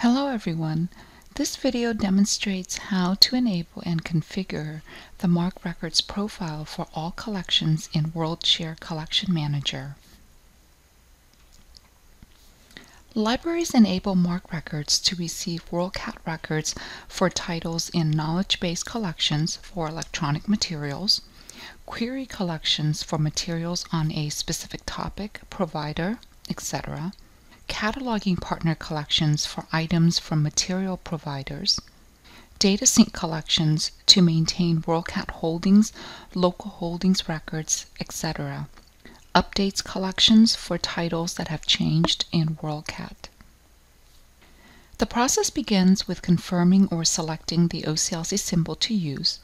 Hello everyone. This video demonstrates how to enable and configure the MARC Records profile for all collections in WorldShare Collection Manager. Libraries enable MARC Records to receive WorldCat records for titles in knowledge base collections for electronic materials, query collections for materials on a specific topic, provider, etc., cataloging partner collections for items from material providers, data sync collections to maintain WorldCat holdings, local holdings records, etc. Updates collections for titles that have changed in WorldCat. The process begins with confirming or selecting the OCLC symbol to use,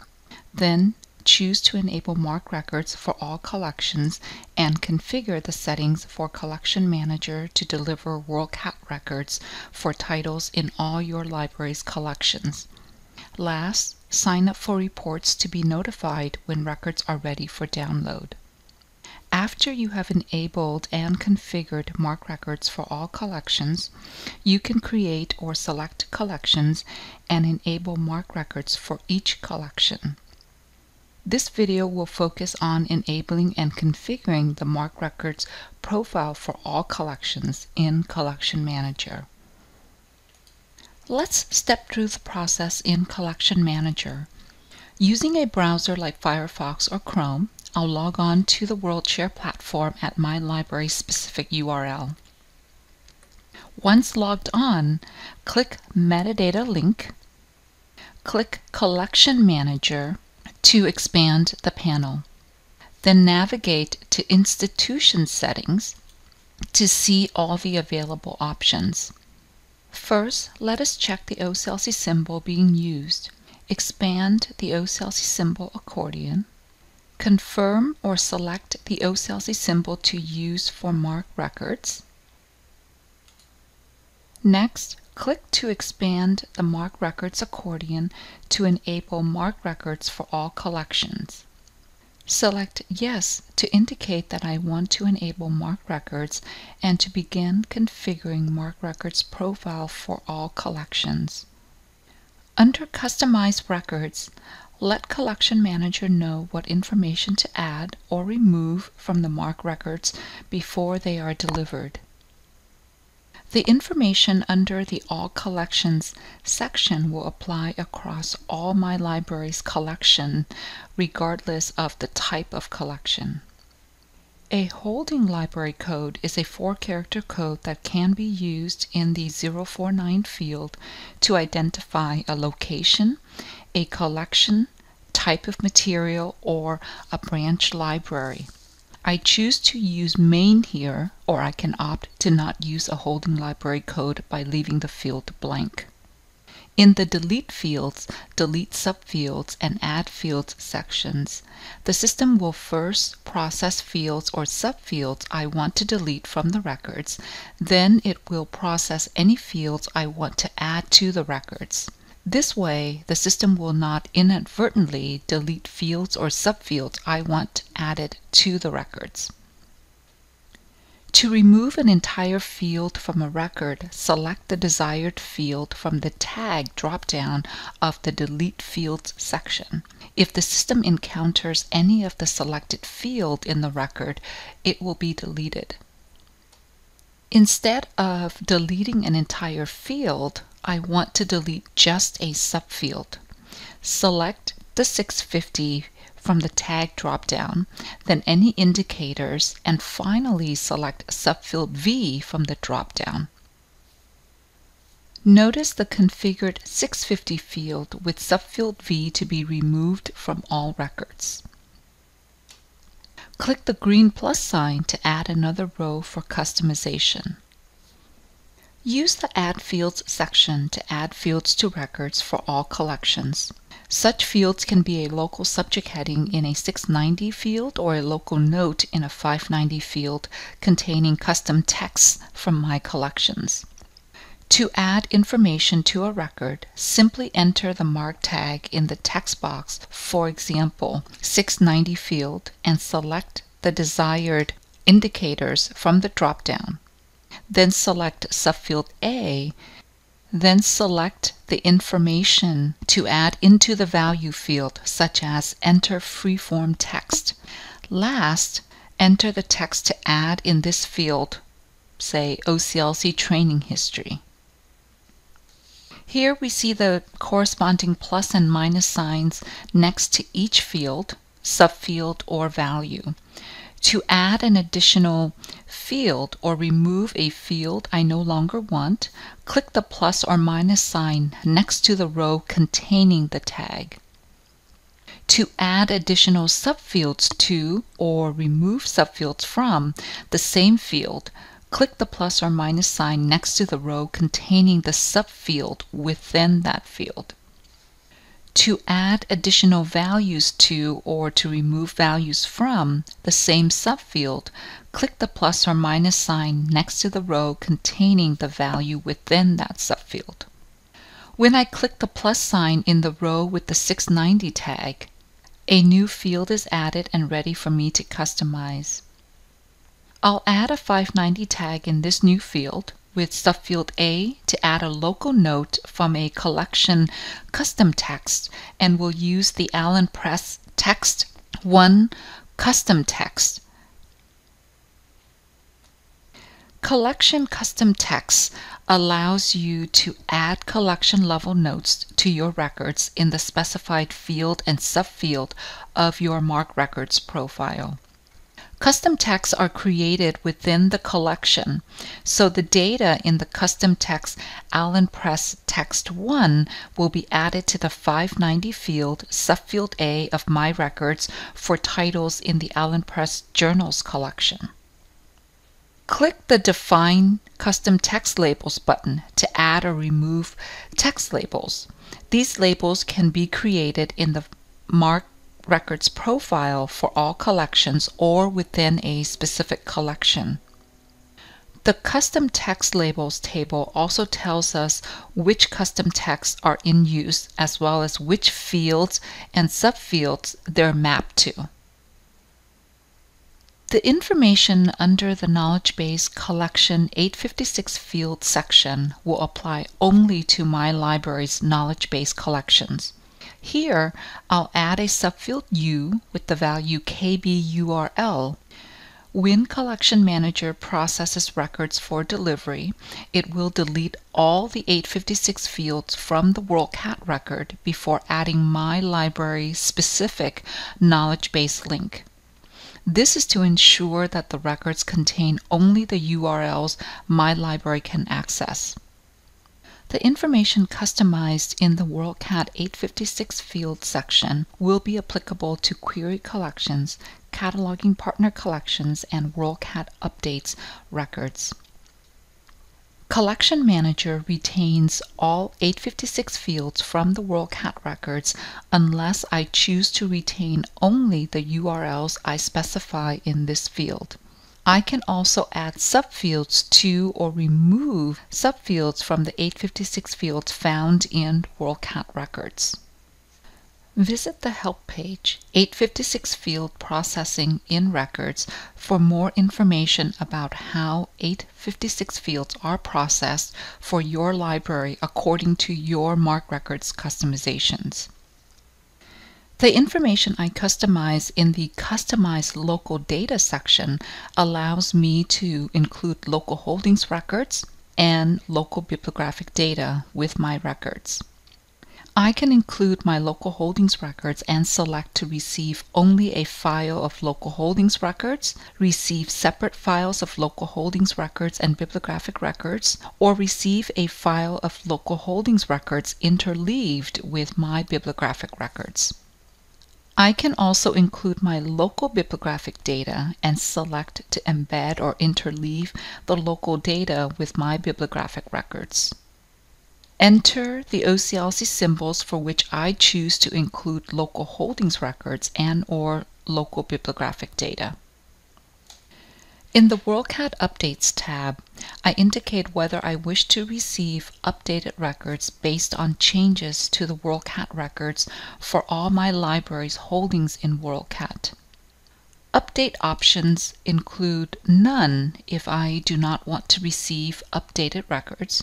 then choose to enable MARC records for all collections and configure the settings for Collection Manager to deliver WorldCat records for titles in all your library's collections. Last, sign up for reports to be notified when records are ready for download. After you have enabled and configured MARC records for all collections, you can create or select collections and enable MARC records for each collection. This video will focus on enabling and configuring the MARC Records profile for all collections in Collection Manager. Let's step through the process in Collection Manager. Using a browser like Firefox or Chrome, I'll log on to the WorldShare platform at my library specific URL. Once logged on, click Metadata Link, click Collection Manager, to expand the panel. Then navigate to Institution Settings to see all the available options. First, let us check the OCLC symbol being used. Expand the OCLC symbol accordion. Confirm or select the OCLC symbol to use for MARC records. Next, Click to expand the MARC Records accordion to enable MARC Records for all collections. Select Yes to indicate that I want to enable MARC Records and to begin configuring MARC Records profile for all collections. Under Customize Records, let Collection Manager know what information to add or remove from the MARC Records before they are delivered. The information under the All Collections section will apply across all my library's collection, regardless of the type of collection. A holding library code is a four-character code that can be used in the 049 field to identify a location, a collection, type of material, or a branch library. I choose to use main here, or I can opt to not use a holding library code by leaving the field blank. In the Delete Fields, Delete Subfields, and Add Fields sections, the system will first process fields or subfields I want to delete from the records, then it will process any fields I want to add to the records. This way, the system will not inadvertently delete fields or subfields I want added to the records. To remove an entire field from a record, select the desired field from the Tag dropdown of the Delete Fields section. If the system encounters any of the selected field in the record, it will be deleted. Instead of deleting an entire field, I want to delete just a subfield. Select the 650 from the tag dropdown, then any indicators, and finally select subfield V from the dropdown. Notice the configured 650 field with subfield V to be removed from all records. Click the green plus sign to add another row for customization. Use the Add Fields section to add fields to records for all collections. Such fields can be a local subject heading in a 690 field or a local note in a 590 field containing custom text from my collections. To add information to a record, simply enter the MARC tag in the text box, for example, 690 field, and select the desired indicators from the dropdown. Then select subfield A Then select the information to add into the value field, such as enter freeform text. Last, enter the text to add in this field, say OCLC training history. Here we see the corresponding plus and minus signs next to each field, subfield, or value. To add an additional field or remove a field I no longer want, click the plus or minus sign next to the row containing the tag. To add additional subfields to or remove subfields from the same field, click the plus or minus sign next to the row containing the subfield within that field to add additional values to or to remove values from the same subfield, click the plus or minus sign next to the row containing the value within that subfield. When I click the plus sign in the row with the 690 tag, a new field is added and ready for me to customize. I'll add a 590 tag in this new field with subfield A to add a local note from a collection custom text and we'll use the Allen Press text 1 custom text. Collection custom text allows you to add collection level notes to your records in the specified field and subfield of your MARC Records profile. Custom texts are created within the collection, so the data in the custom text Allen Press Text 1 will be added to the 590 field, subfield A of My Records for titles in the Allen Press Journals collection. Click the Define Custom Text Labels button to add or remove text labels. These labels can be created in the MARC records profile for all collections or within a specific collection. The custom text labels table also tells us which custom texts are in use as well as which fields and subfields they're mapped to. The information under the Knowledge Base Collection 856 field section will apply only to my library's knowledge base collections. Here, I'll add a subfield U with the value KBURL. When Collection Manager processes records for delivery, it will delete all the 856 fields from the WorldCat record before adding my library specific knowledge base link. This is to ensure that the records contain only the URLs my library can access. The information customized in the WorldCat 856 field section will be applicable to query collections, cataloging partner collections, and WorldCat updates records. Collection Manager retains all 856 fields from the WorldCat records unless I choose to retain only the URLs I specify in this field. I can also add subfields to or remove subfields from the 856 fields found in WorldCat records. Visit the Help page, 856 Field Processing in Records, for more information about how 856 fields are processed for your library according to your MARC Records customizations. The information I customize in the Customize Local Data section allows me to include local holdings records and local bibliographic data with my records. I can include my local holdings records and select to receive only a file of local holdings records, receive separate files of local holdings records and bibliographic records, or receive a file of local holdings records interleaved with my bibliographic records. I can also include my local bibliographic data and select to embed or interleave the local data with my bibliographic records. Enter the OCLC symbols for which I choose to include local holdings records and or local bibliographic data. In the WorldCat Updates tab, I indicate whether I wish to receive updated records based on changes to the WorldCat records for all my library's holdings in WorldCat. Update options include none if I do not want to receive updated records,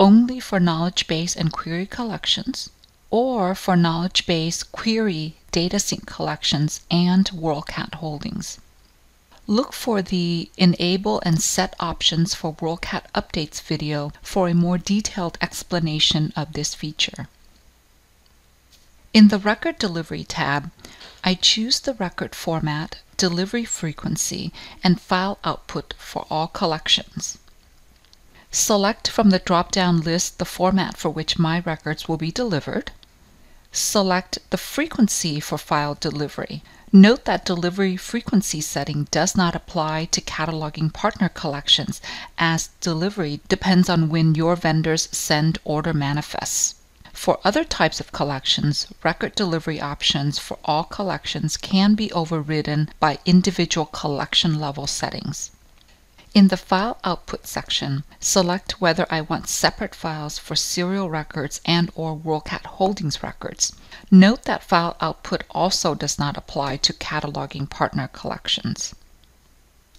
only for knowledge base and query collections, or for knowledge base, query, data sync collections, and WorldCat holdings. Look for the Enable and Set options for WorldCat Updates video for a more detailed explanation of this feature. In the Record Delivery tab, I choose the record format, delivery frequency, and file output for all collections. Select from the drop-down list the format for which my records will be delivered. Select the frequency for file delivery. Note that delivery frequency setting does not apply to cataloging partner collections as delivery depends on when your vendors send order manifests. For other types of collections, record delivery options for all collections can be overridden by individual collection level settings. In the File Output section, select whether I want separate files for serial records and or WorldCat Holdings records. Note that File Output also does not apply to cataloging partner collections.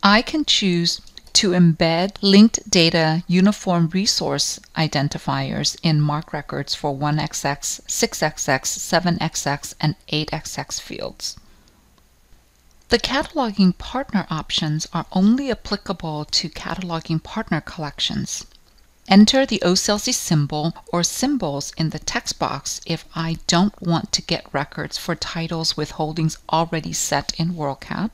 I can choose to embed linked data uniform resource identifiers in MARC records for 1XX, 6XX, 7XX, and 8XX fields. The cataloging partner options are only applicable to cataloging partner collections. Enter the OCLC symbol or symbols in the text box if I don't want to get records for titles with holdings already set in WorldCat.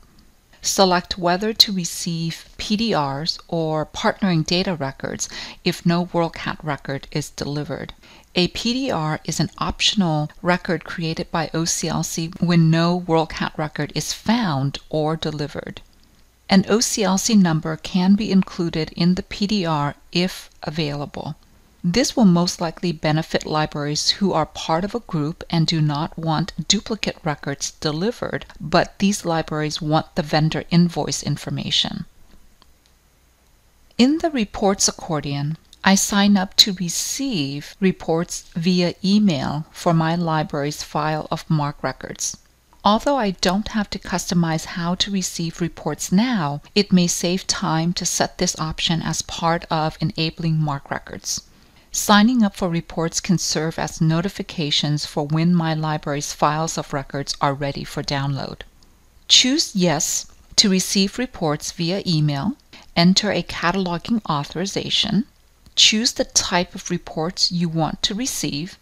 Select whether to receive PDRs or partnering data records if no WorldCat record is delivered. A PDR is an optional record created by OCLC when no WorldCat record is found or delivered. An OCLC number can be included in the PDR if available. This will most likely benefit libraries who are part of a group and do not want duplicate records delivered, but these libraries want the vendor invoice information. In the Reports accordion, I sign up to receive reports via email for my library's file of MARC records. Although I don't have to customize how to receive reports now, it may save time to set this option as part of enabling MARC records. Signing up for reports can serve as notifications for when my library's files of records are ready for download. Choose Yes to receive reports via email, enter a cataloging authorization, choose the type of reports you want to receive,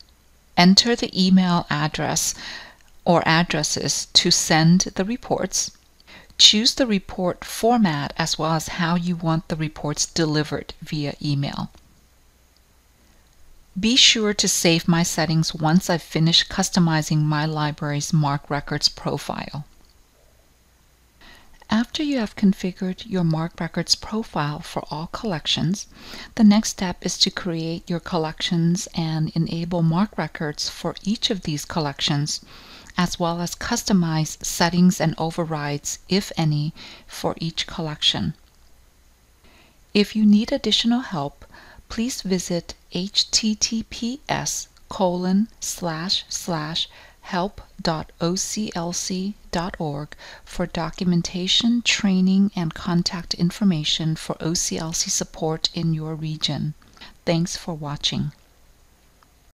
enter the email address or addresses to send the reports, choose the report format as well as how you want the reports delivered via email. Be sure to save my settings once I've finished customizing my library's MARC Records profile. After you have configured your MARC Records profile for all collections, the next step is to create your collections and enable MARC Records for each of these collections, as well as customize settings and overrides, if any, for each collection. If you need additional help, please visit https colon slash slash help.oclc.org for documentation, training, and contact information for OCLC support in your region. Thanks for watching.